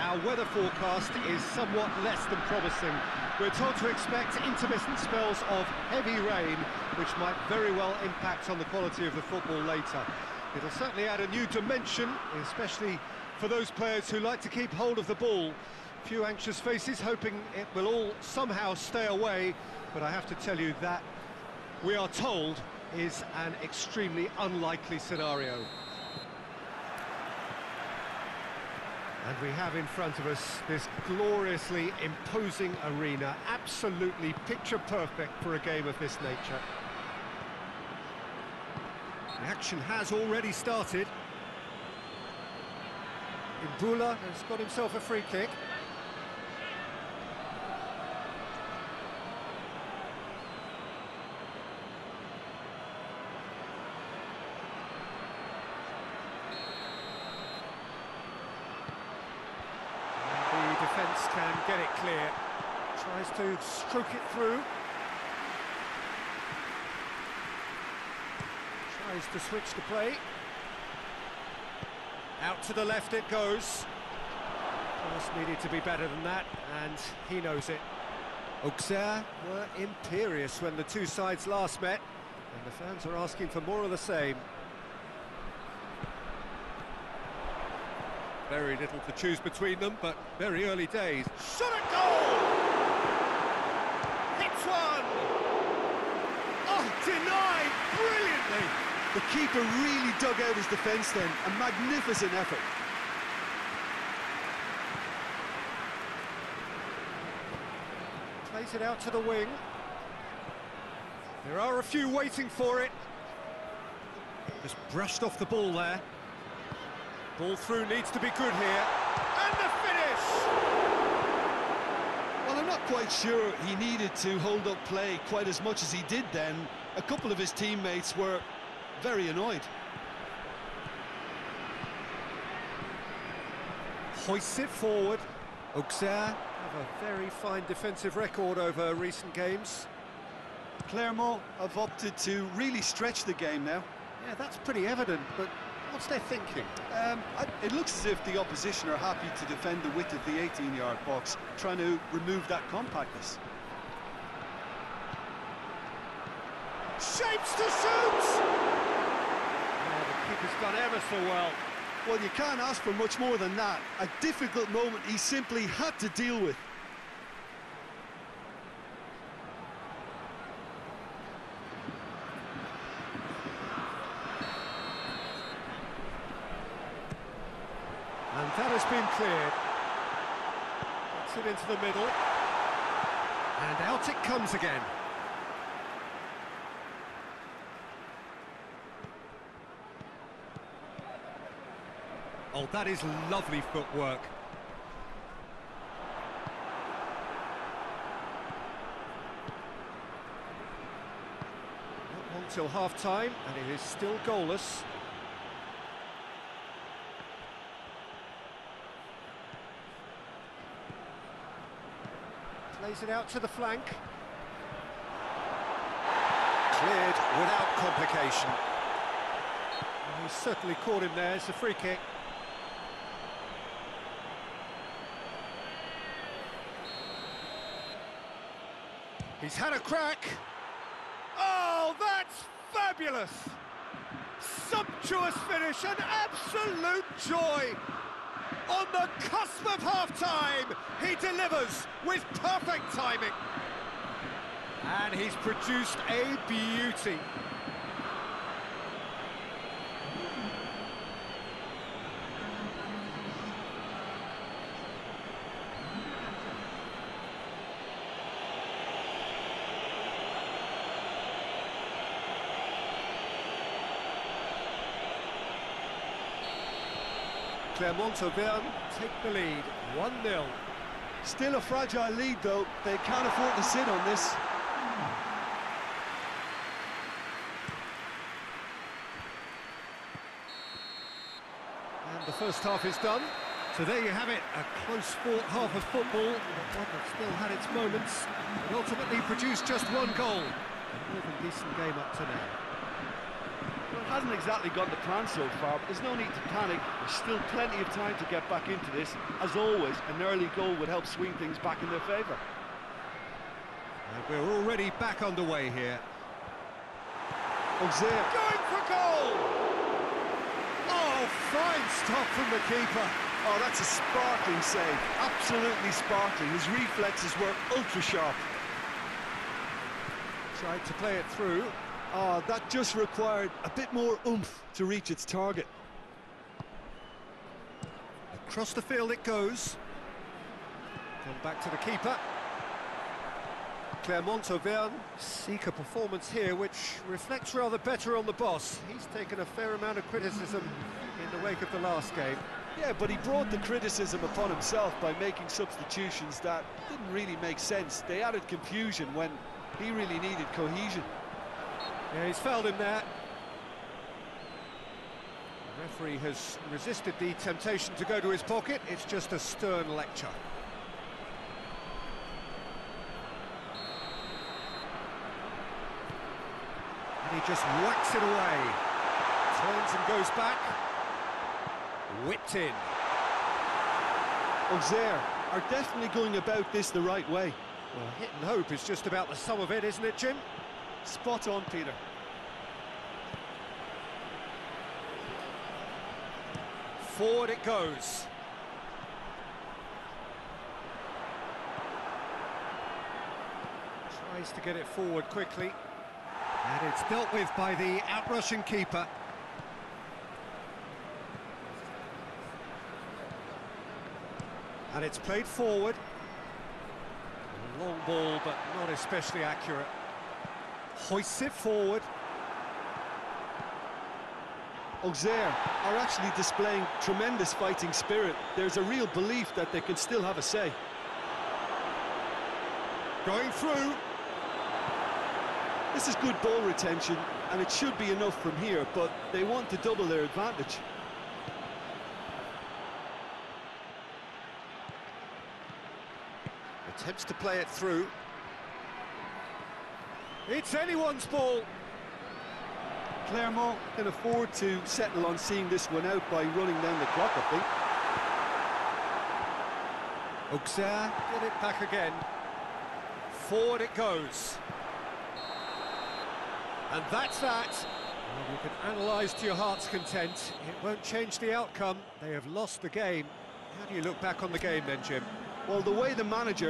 our weather forecast is somewhat less than promising. We're told to expect intermittent spells of heavy rain, which might very well impact on the quality of the football later. It'll certainly add a new dimension, especially for those players who like to keep hold of the ball. Few anxious faces hoping it will all somehow stay away, but I have to tell you that we are told is an extremely unlikely scenario. And we have in front of us this gloriously imposing arena, absolutely picture perfect for a game of this nature. The action has already started. Imbula has got himself a free kick. And the defence can get it clear. Tries to stroke it through. Tries to switch the play. Out to the left it goes. Pass needed to be better than that, and he knows it. Auxerre were imperious when the two sides last met, and the fans are asking for more of the same. Very little to choose between them, but very early days. Shot at goal! Hits one! Oh, denied brilliantly! The keeper really dug out his defence then, a magnificent effort. Plays it out to the wing. There are a few waiting for it. Just brushed off the ball there. Ball through needs to be good here. And the finish! Well, I'm not quite sure he needed to hold up play quite as much as he did then. A couple of his teammates were very annoyed. Hoists it forward. Auxerre have a very fine defensive record over recent games. Clermont have opted to really stretch the game now. Yeah, that's pretty evident, but what's their thinking? Um, I, it looks as if the opposition are happy to defend the width of the 18-yard box, trying to remove that compactness. Shapes to shoot! Oh, the keeper's done ever so well. Well, you can't ask for much more than that. A difficult moment he simply had to deal with. And that has been cleared. Gets it into the middle. And out it comes again. Oh, that is lovely footwork. Not long till half-time, and it is still goalless. Plays it out to the flank. Cleared without complication. Well, He's certainly caught him there, it's a free kick. He's had a crack. Oh, that's fabulous! Sumptuous finish, an absolute joy! On the cusp of half-time, he delivers with perfect timing. And he's produced a beauty. Clermont-Auvergne take the lead, 1-0. Still a fragile lead, though. They can't afford to sit on this. And the first half is done. So there you have it, a close fought half of football, but one that still had its moments, and ultimately produced just one goal. A decent game up to now. Hasn't exactly got the plan so far, but there's no need to panic. There's still plenty of time to get back into this. As always, an early goal would help swing things back in their favour. And we're already back underway here. Auxerre. Going for goal! Oh, fine stop from the keeper. Oh, that's a sparkling save. Absolutely sparkling. His reflexes were ultra sharp. Tried to play it through. Oh, that just required a bit more oomph to reach its target. Across the field it goes. Come back to the keeper. Clermont Auvergne seek a performance here which reflects rather better on the boss. He's taken a fair amount of criticism in the wake of the last game. Yeah, but he brought the criticism upon himself by making substitutions that didn't really make sense. They added confusion when he really needed cohesion. Yeah, he's fouled him there. The referee has resisted the temptation to go to his pocket. It's just a stern lecture. And he just whacks it away. Turns and goes back. Whipped in. Auxerre are definitely going about this the right way. Well, hit and hope is just about the sum of it, isn't it, Jim? Spot on, Peter. Forward it goes. Tries to get it forward quickly. And it's dealt with by the outrushing keeper. And it's played forward. A long ball, but not especially accurate. Hoists it forward. Auxerre are actually displaying tremendous fighting spirit. There's a real belief that they can still have a say. Going through. This is good ball retention, and it should be enough from here, but they want to double their advantage. Attempts to play it through. It's anyone's ball. Clermont can afford to settle on seeing this one out by running down the clock, I think. Auxerre get it back again. Forward it goes. And that's that. Well, you can analyse to your heart's content. It won't change the outcome. They have lost the game. How do you look back on the game then, Jim? Well, the way the manager